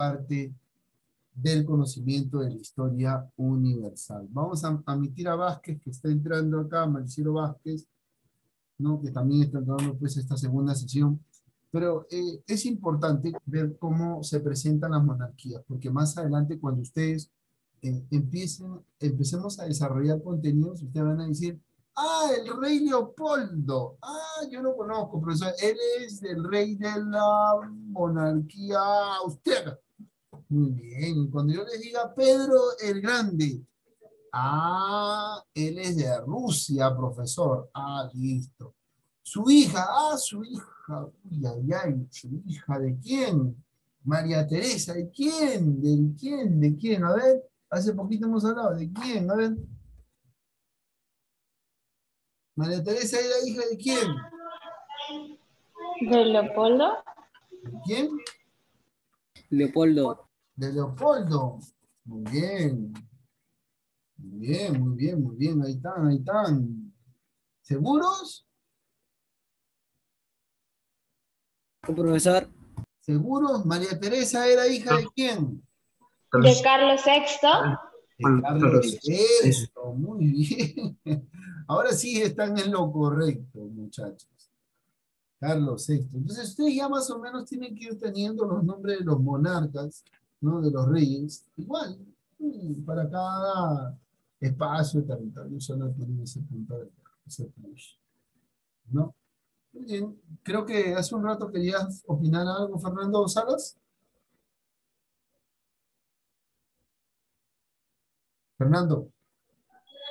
parte del conocimiento de la historia universal. Vamos a a Vázquez, que está entrando acá, Mariciro Vázquez, ¿no? que también está entrando pues esta segunda sesión. Pero eh, es importante ver cómo se presentan las monarquías, porque más adelante cuando ustedes eh, empiecen, empecemos a desarrollar contenidos, ustedes van a decir, ah, el rey Leopoldo, ah, yo lo conozco, profesor, él es el rey de la monarquía austríaca. Muy bien, cuando yo les diga Pedro el Grande, ah, él es de Rusia, profesor, ah, listo. Su hija, ah, su hija, uy, ay, ay, su hija, ¿de quién? María Teresa, ¿de quién? ¿De quién? ¿De quién? A ver, hace poquito hemos hablado, ¿de quién? A ver. María Teresa era hija de quién? ¿De Leopoldo? ¿De quién? Leopoldo. De Leopoldo. Muy bien. Muy bien, muy bien, muy bien. Ahí están, ahí están. ¿Seguros? Profesor. ¿Seguros? María Teresa era hija de quién? ¿De Carlos VI? De Carlos VI. Muy bien. Ahora sí están en lo correcto, muchachos. Carlos VI. Entonces ustedes ya más o menos tienen que ir teniendo los nombres de los monarcas, ¿no? De los reyes. Igual, mm, para cada espacio, territorio, solo tienen ese punto de ese plus. ¿No? Muy bien. Creo que hace un rato querías opinar algo, Fernando Salas. Fernando.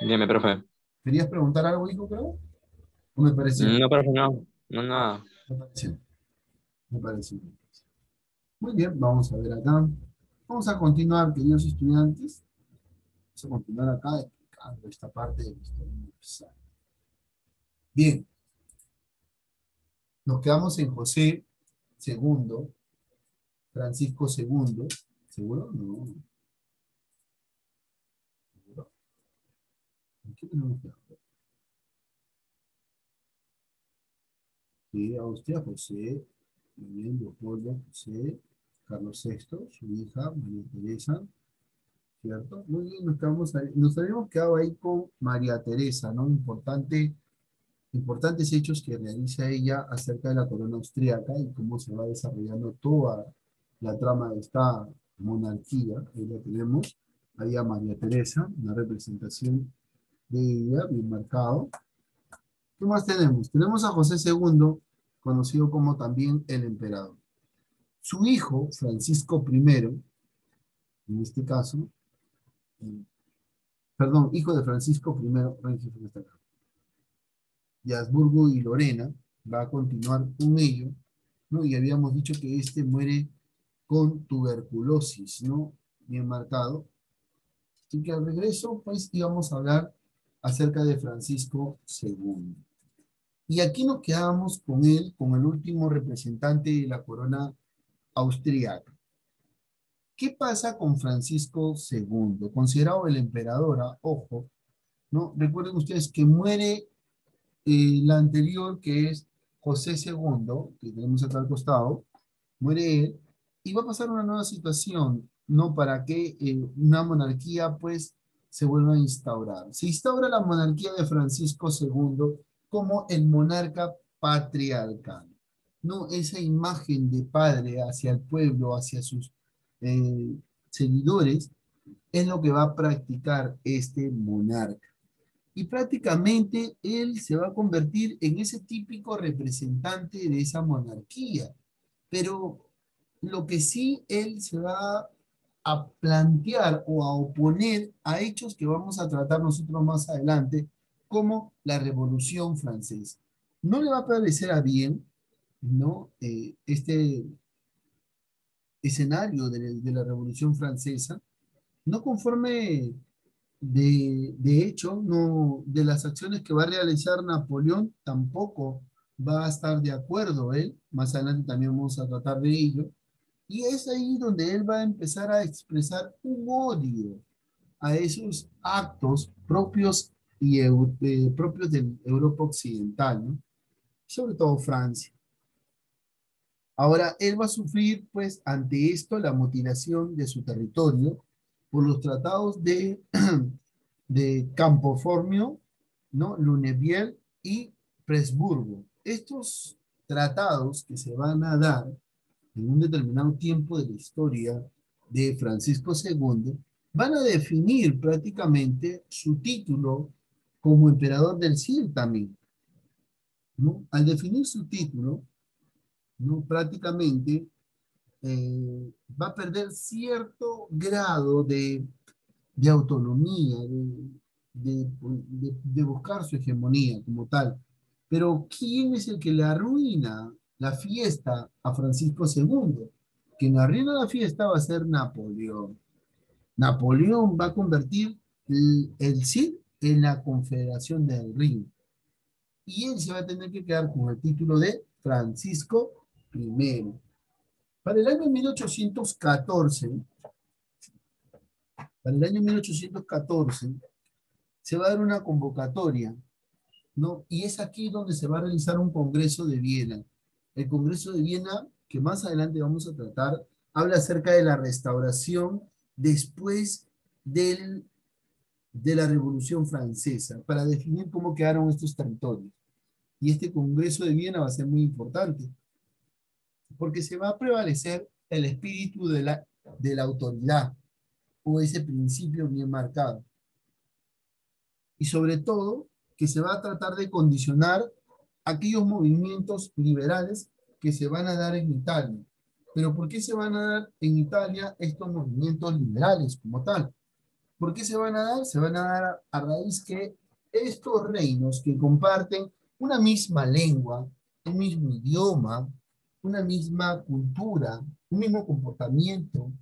Dime, profe. ¿Querías preguntar algo, hijo, creo? ¿O me pareció? No, profe, no. No, nada. Me pareció. Me pareció. Muy bien, vamos a ver acá. Vamos a continuar, queridos estudiantes. Vamos a continuar acá explicando esta parte de la historia universal. Bien. Nos quedamos en José II, Francisco II. ¿Seguro? No. ¿Seguro? ¿En qué tenemos que? Sí, Austria, José, muy bien, Leopoldo, José, Carlos VI, su hija, María Teresa, ¿cierto? Muy bien, nos, quedamos habíamos quedado ahí con María Teresa, ¿no? Importante, importantes hechos que realiza ella acerca de la corona austríaca y cómo se va desarrollando toda la trama de esta monarquía. Ahí la tenemos, ahí a María Teresa, una representación de ella, bien marcado. ¿Qué más tenemos? Tenemos a José II, conocido como también el emperador. Su hijo, Francisco I, en este caso, eh, perdón, hijo de Francisco I, de Habsburgo y Lorena, va a continuar con ello, ¿no? Y habíamos dicho que este muere con tuberculosis, ¿no? Bien marcado. Así que al regreso, pues íbamos a hablar acerca de Francisco II. Y aquí nos quedamos con él, con el último representante de la corona austríaca. ¿Qué pasa con Francisco II? Considerado el emperador, ah, ojo, ¿no? Recuerden ustedes que muere eh, la anterior, que es José II, que tenemos acá al costado, muere él, y va a pasar una nueva situación, ¿no? Para que eh, una monarquía, pues, se vuelva a instaurar. Se instaura la monarquía de Francisco II como el monarca patriarcal. No, esa imagen de padre hacia el pueblo, hacia sus eh, seguidores, es lo que va a practicar este monarca. Y prácticamente él se va a convertir en ese típico representante de esa monarquía. Pero lo que sí él se va a plantear o a oponer a hechos que vamos a tratar nosotros más adelante, como la Revolución Francesa. No le va a parecer a bien, ¿no? Eh, este escenario de, la Revolución Francesa, no conforme de, de, hecho, no, de las acciones que va a realizar Napoleón, tampoco va a estar de acuerdo él, más adelante también vamos a tratar de ello, y es ahí donde él va a empezar a expresar un odio a esos actos propios y eh, propios de Europa Occidental, ¿no? sobre todo Francia. Ahora, él va a sufrir, pues, ante esto, la mutilación de su territorio por los tratados de, de Campoformio, ¿no? Luneviel y Presburgo. Estos tratados que se van a dar en un determinado tiempo de la historia de Francisco II van a definir prácticamente su título como emperador del CIR también. Al definir su título, ¿no? prácticamente eh, va a perder cierto grado de, autonomía, de, buscar su hegemonía como tal. Pero ¿quién es el que le arruina la fiesta a Francisco II? Quien arruina la fiesta va a ser Napoleón. Napoleón va a convertir el, el Cid en la Confederación del Rin. Y él se va a tener que quedar con el título de Francisco I. Para el año 1814, para el año 1814, se va a dar una convocatoria, ¿no? Y es aquí donde se va a realizar un congreso de Viena. El congreso de Viena, que más adelante vamos a tratar, habla acerca de la restauración después de la Revolución Francesa, para definir cómo quedaron estos territorios. Y este Congreso de Viena va a ser muy importante, porque se va a prevalecer el espíritu de la, de la autoridad, o ese principio bien marcado. Y sobre todo, que se va a tratar de condicionar aquellos movimientos liberales que se van a dar en Italia. Pero ¿por qué se van a dar en Italia estos movimientos liberales como tal? ¿Por qué se van a dar? Se van a dar a raíz que estos reinos que comparten una misma lengua, un mismo idioma, una misma cultura, un mismo comportamiento,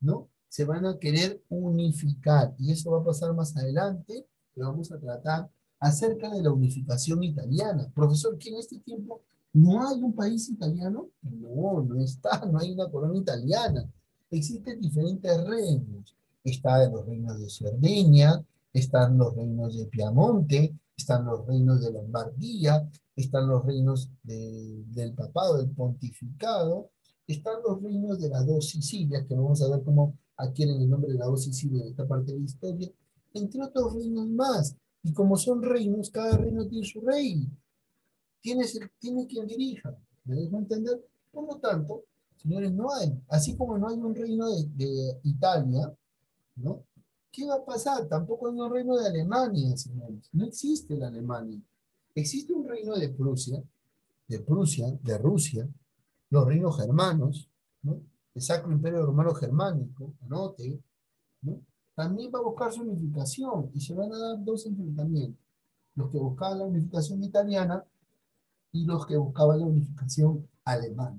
¿no? Se van a querer unificar y eso va a pasar más adelante, que vamos a tratar acerca de la unificación italiana. Profesor, ¿qué en este tiempo ¿No hay un país italiano? No, no está, no hay una corona italiana. Existen diferentes reinos. Están los reinos de Cerdeña, están los reinos de Piamonte, están los reinos de Lombardía, están los reinos del papado, del pontificado, están los reinos de las dos Sicilias, que vamos a ver cómo adquieren el nombre de las dos Sicilias en esta parte de la historia, entre otros reinos más. Y como son reinos, cada reino tiene su rey tiene, tiene quien dirija. ¿Me dejo entender? Por lo tanto, señores, no hay, así como no hay un reino de, Italia, ¿no? ¿Qué va a pasar? Tampoco hay un reino de Alemania, señores. No existe la Alemania. Existe un reino de Prusia, de Prusia, de Rusia, los reinos germanos, ¿no? El Sacro Imperio Romano Germánico, anote, ¿no? También va a buscar su unificación y se van a dar dos enfrentamientos. Los que buscaban la unificación italiana y los que buscaban la unificación alemana.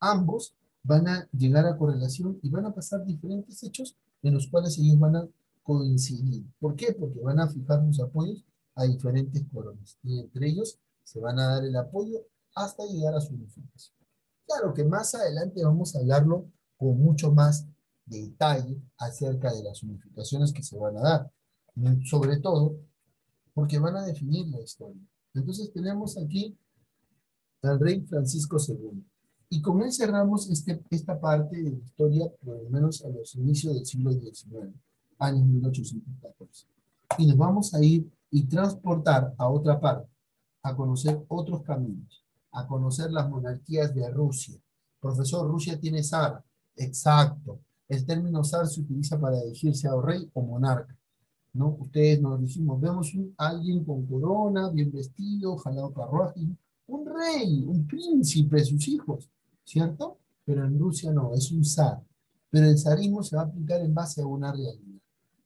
Ambos van a llegar a correlación y van a pasar diferentes hechos en los cuales ellos van a coincidir. ¿Por qué? Porque van a fijar sus apoyos a diferentes coronas y entre ellos se van a dar el apoyo hasta llegar a su unificación. Claro que más adelante vamos a hablarlo con mucho más detalle acerca de las unificaciones que se van a dar, sobre todo porque van a definir la historia. Entonces tenemos aquí al rey Francisco II. Y con él cerramos este, esta parte de la historia, por lo menos a los inicios del siglo XIX, años 1814. Y nos vamos a ir y transportar a otra parte, a conocer otros caminos, a conocer las monarquías de Rusia. Profesor, Rusia tiene zar. Exacto. El término zar se utiliza para dirigirse a rey o monarca. ¿no? Ustedes nos decimos, vemos a alguien con corona, bien vestido, jalado carruaje, un rey, un príncipe, sus hijos, ¿cierto? Pero en Rusia no, es un zar. Pero el zarismo se va a aplicar en base a una realidad.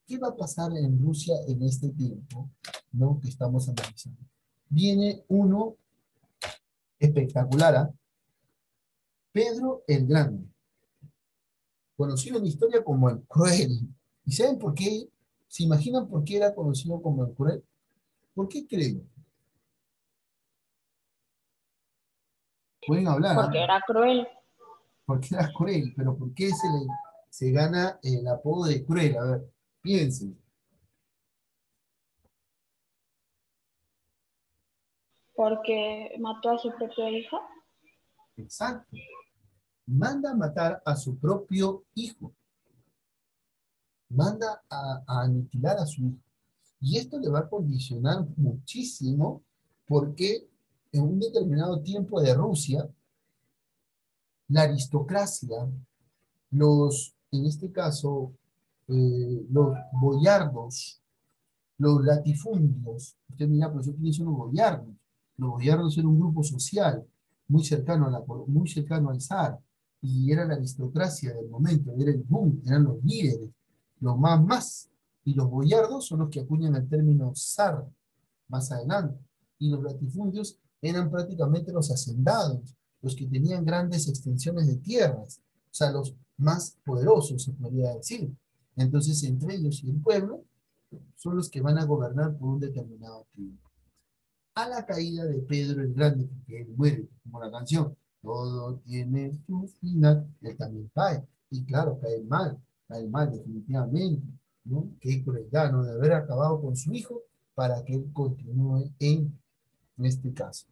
¿Qué va a pasar en Rusia en este tiempo, ¿no? Que estamos analizando. Viene uno espectacular, ¿ah? Pedro el Grande, conocido en la historia como el cruel. ¿Y saben por qué ¿Se imaginan por qué era conocido como el cruel? ¿Por qué creen? Pueden hablar. Porque era cruel. Porque era cruel, pero ¿por qué se le se gana el apodo de cruel? A ver, piensen. Porque mató a su propia hija. Exacto. Manda a matar a su propio hijo. Manda a, a aniquilar a su hijo. Y esto le va a condicionar muchísimo porque en un determinado tiempo de Rusia, la aristocracia, los, en este caso, eh, los boyardos, los latifundios, usted mira, profesor, ¿quiénes son los boyardos? Los boyardos eran un grupo social muy cercano, a la, muy cercano al zar, y era la aristocracia del momento, era el boom, eran los líderes, los más más, y los boyardos son los que acuñan el término zar más adelante, y los latifundios eran prácticamente los hacendados, los que tenían grandes extensiones de tierras, o sea, los más poderosos, se podría decir. Entonces, entre ellos y el pueblo, son los que van a gobernar por un determinado tiempo. A la caída de Pedro el Grande, porque él muere, como la canción, todo tiene su final, él también cae. Y claro, cae mal, cae mal definitivamente, ¿no? Qué crueldad, ¿no? De haber acabado con su hijo para que él continúe en, en este caso.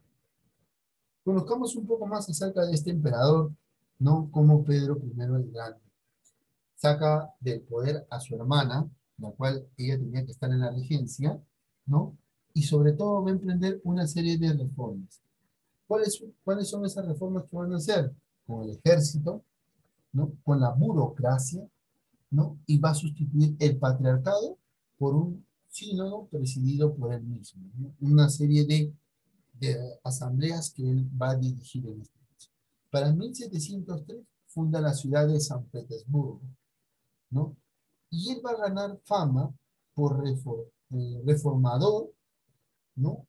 Conozcamos un poco más acerca de este emperador, ¿no? Como Pedro I el Grande. Saca del poder a su hermana, la cual ella tenía que estar en la regencia, ¿no? Y sobre todo va a emprender una serie de reformas. ¿Cuáles, ¿Cuáles son esas reformas que van a hacer? Con el ejército, ¿no? Con la burocracia, ¿no? Y va a sustituir el patriarcado por un sínodo presidido por él mismo. ¿no? Una serie de, de, asambleas que él va a dirigir en este caso. Para 1703 funda la ciudad de San Petersburgo, ¿no? Y él va a ganar fama por reform, eh, reformador, ¿no?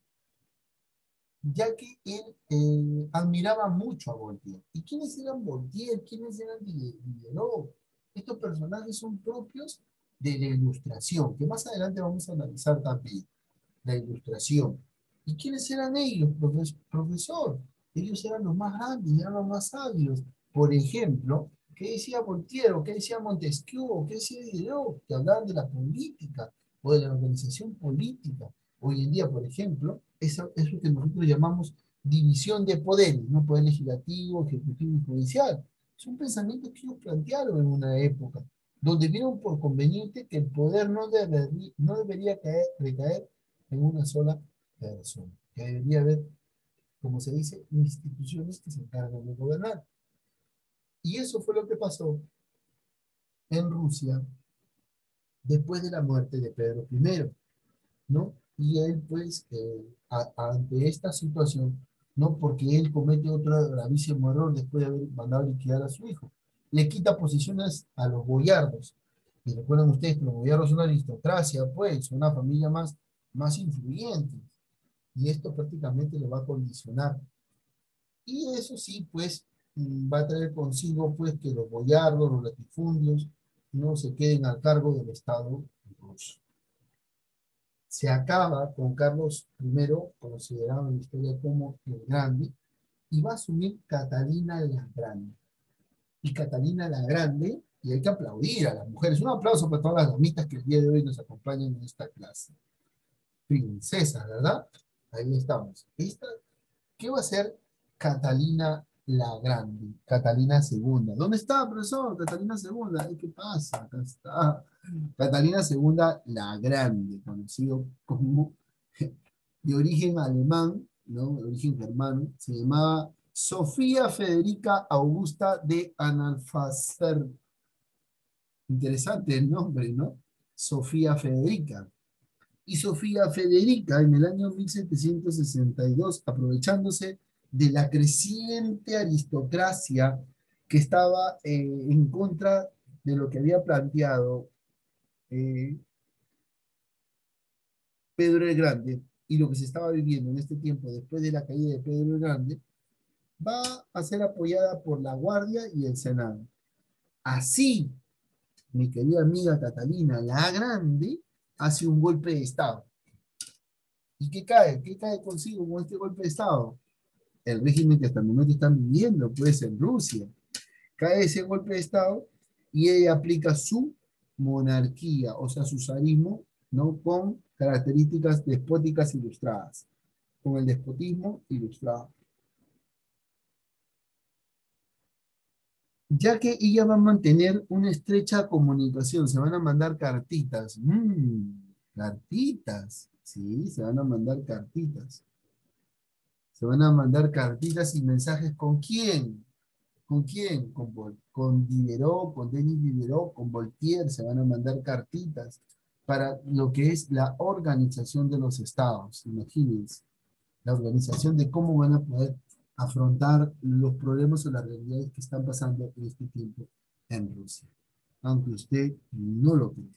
Ya que él eh, admiraba mucho a Voltaire. ¿Y quiénes eran Voltaire? ¿Quiénes eran Diderot? Estos personajes son propios de la ilustración, que más adelante vamos a analizar también, la ilustración. ¿Y quiénes eran ellos, profesor? Ellos eran los más grandes, eran los más sabios. Por ejemplo, ¿qué decía Voltaire? ¿Qué decía Montesquieu? ¿Qué decía Diderot? Que hablaban de la política o de la organización política. Hoy en día, por ejemplo, eso es lo que nosotros llamamos división de poderes, ¿no? Poder legislativo, ejecutivo y judicial. Son pensamientos que ellos plantearon en una época, donde vieron por conveniente que el poder no, debería, no debería caer, recaer en una sola persona, que debería haber, como se dice, instituciones que se encargan de gobernar. Y eso fue lo que pasó en Rusia después de la muerte de Pedro I, ¿no? Y él, pues, eh, a, ante esta situación, no porque él comete otro gravísimo error después de haber mandado liquidar a su hijo, le quita posiciones a los boyardos. Y recuerden ustedes que los boyardos son una aristocracia, pues, una familia más, más influyente. Y esto prácticamente le va a condicionar. Y eso sí, pues, va a traer consigo, pues, que los boyardos, los latifundios, no se queden al cargo del Estado ruso. Se acaba con Carlos I, considerado en la historia como el Grande, y va a asumir Catalina la Grande. Y Catalina la Grande, y hay que aplaudir a las mujeres. Un aplauso para todas las damitas que el día de hoy nos acompañan en esta clase. Princesas, ¿verdad? Ahí estamos. Esta, ¿Qué va a hacer Catalina la Grande? Catalina II. ¿Dónde está, profesor? Catalina II. ¿Qué pasa? Acá está. Catalina II la Grande, conocido como de origen alemán, ¿no? de origen germano, se llamaba Sofía Federica Augusta de Analfacer. Interesante el nombre, ¿no? Sofía Federica. Y Sofía Federica en el año 1762, aprovechándose de la creciente aristocracia que estaba eh, en contra de lo que había planteado eh, Pedro el Grande y lo que se estaba viviendo en este tiempo después de la caída de Pedro el Grande, va a ser apoyada por la Guardia y el Senado. Así, mi querida amiga Catalina la Grande hace un golpe de Estado. ¿Y qué cae? ¿Qué cae consigo con este golpe de Estado? El régimen que hasta el momento están viviendo, pues en Rusia. Cae ese golpe de Estado y ella aplica su monarquía, o sea, su zarismo, ¿no? Con características despóticas ilustradas, con el despotismo ilustrado. Ya que ella va a mantener una estrecha comunicación, se van a mandar cartitas. Mm, cartitas, sí, se van a mandar cartitas. Se van a mandar cartitas y mensajes con quién? ¿Con quién? Con, con con Denis Diderot, con Voltaire, se van a mandar cartitas para lo que es la organización de los estados, imagínense, la organización de cómo van a poder afrontar los problemas o las realidades que están pasando en este tiempo en Rusia, aunque usted no lo crea.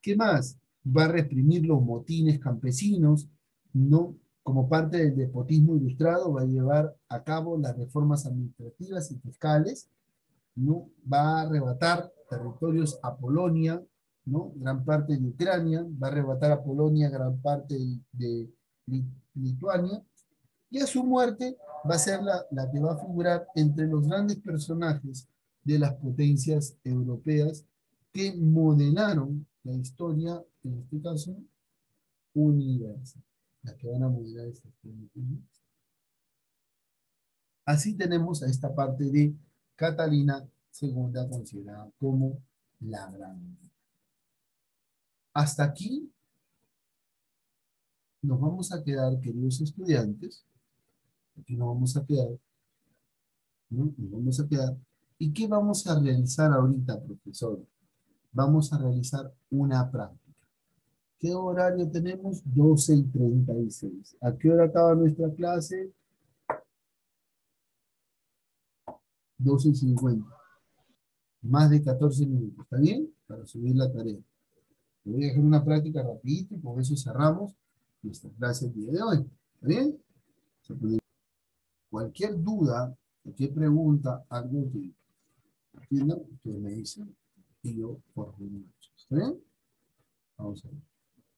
¿Qué más? Va a reprimir los motines campesinos, no como parte del despotismo ilustrado, va a llevar a cabo las reformas administrativas y fiscales, ¿no? va a arrebatar territorios a Polonia, ¿no? gran parte de Ucrania, va a arrebatar a Polonia gran parte de, de Li- Lituania, y a su muerte va a ser la, la que va a figurar entre los grandes personajes de las potencias europeas que modelaron la historia, en este caso, universal. Las que van a modelar esta historia. Así tenemos a esta parte de Catalina II considerada como la gran. Hasta aquí nos vamos a quedar, queridos estudiantes, aquí nos vamos a quedar, ¿no? Nos vamos a quedar. ¿Y qué vamos a realizar ahorita, profesor? Vamos a realizar una práctica. ¿Qué horario tenemos? 12 y 36. ¿A qué hora acaba nuestra clase? 12 y 50. Más de 14 minutos, ¿está bien? Para subir la tarea. Le voy a dejar una práctica rapidita y con eso cerramos nuestra clase el día de hoy. ¿Está bien? Cualquier duda, cualquier pregunta, algo que ustedes me dicen y yo por favor. ¿Está bien? Vamos a ver.